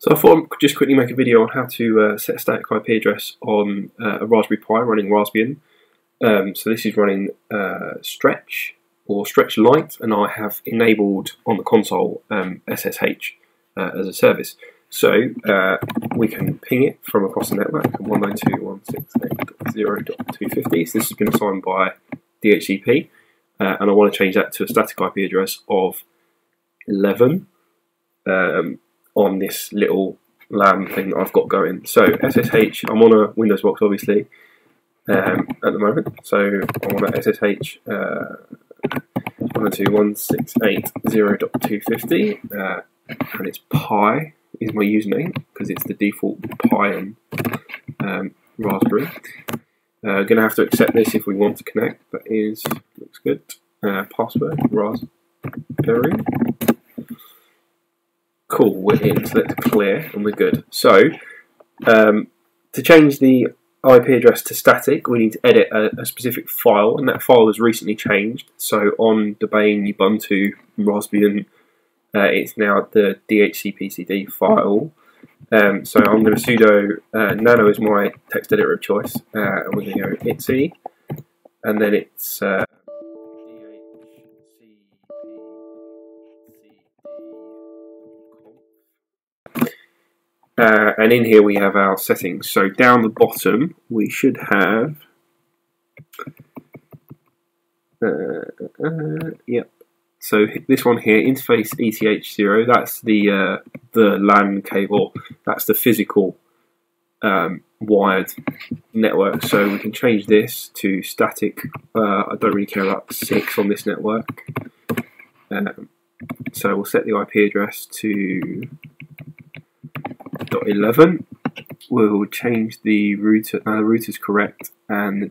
So I thought I'd just quickly make a video on how to uh, set a static IP address on uh, a Raspberry Pi running Raspbian. Um, so this is running uh, Stretch or Stretch Lite, and I have enabled on the console um, SSH uh, as a service. So uh, we can ping it from across the network 192.168.0.250. So this has been assigned by DHCP, uh, and I want to change that to a static IP address of 11. Um, on this little LAN thing that I've got going. So SSH, I'm on a Windows box obviously um, at the moment. So I'm on a SSH uh, 192.168.0.250 uh, and it's pi is my username because it's the default pi and um, Raspberry. Uh, gonna have to accept this if we want to connect. But is looks good. Uh, password Raspberry we're in, so let's clear and we're good. So, um, to change the IP address to static, we need to edit a, a, specific file, and that file has recently changed. So on Debian, Ubuntu, Raspbian, uh, it's now the DHCPCD file. Um, so I'm going to sudo uh, nano is my text editor of choice, uh, and we're going to go itsy, and then it's uh, Uh, and in here we have our settings. So down the bottom we should have, uh, uh, yep. So this one here, interface ETH0, that's the uh, the LAN cable. That's the physical um, wired network. So we can change this to static. Uh, I don't really care about six on this network. Um, so we'll set the IP address to 11. We'll change the router. Now the route is correct and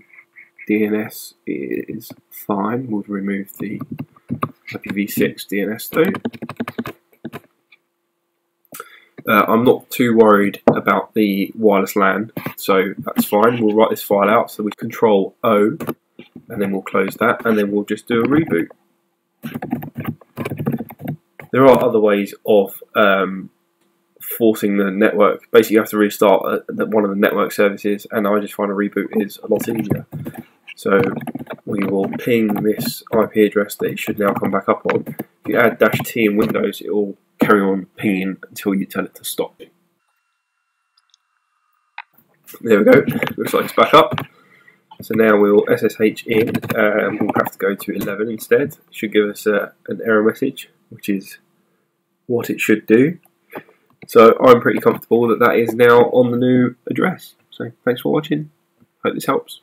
DNS is fine. We'll remove the IPv6 DNS though. Uh, I'm not too worried about the wireless LAN, so that's fine. We'll write this file out. So we control O, and then we'll close that, and then we'll just do a reboot. There are other ways of um, forcing the network. Basically, you have to restart uh, one of the network services, and I just find a reboot is a lot easier. So we will ping this IP address that it should now come back up on. If you add dash T in Windows, it will carry on pinging until you tell it to stop. There we go. Looks like it's back up. So now we'll SSH in, and we'll have to go to 11 instead. It should give us a, an error message, which is what it should do. So I'm pretty comfortable that that is now on the new address. So thanks for watching. Hope this helps.